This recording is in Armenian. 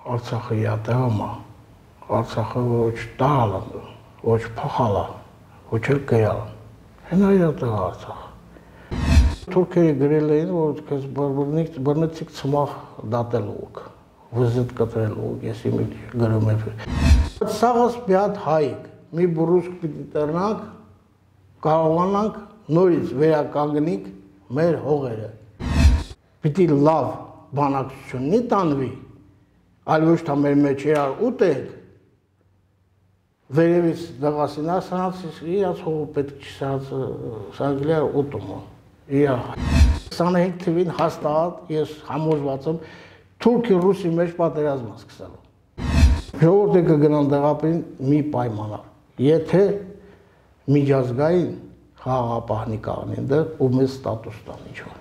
Արցախը յատեղամա, Արցախը ոչ տալը, ոչ փախալը, ոչ էլ կայալ։ Հենա յատեղ Արցախ։ Թուրքերը գրել էին, որ քեզ բռնիկ բռնեցիք ցմախ դատելուկ, վզիտ կտրելուկ, ես իմի գրում եմ։ Սաղս մի հատ հայիկ, մի բուրուսկ պիտի տրնանք, կարողանանք նորից վերականգնիկ մեր հողերը։ Պիտի լավ բանակցություննի տանվի, այլ ոչ թե մեր մեջ իրար ուտենք, վերևից դղասին ասանց, իրաց հողը պետք չի սանց, սանգլիա ուտումը, իրա 25 թվին հաստատ ես համոզված եմ թուրքի ռուսի մեջ պատերազմ սկսելու։ Ժողովուրդը կգնան դեղապին մի պայմանով։ Եթե միջազգային խաղապահնի կանին դեռ ու մեծ ստատուս տան ինչ որ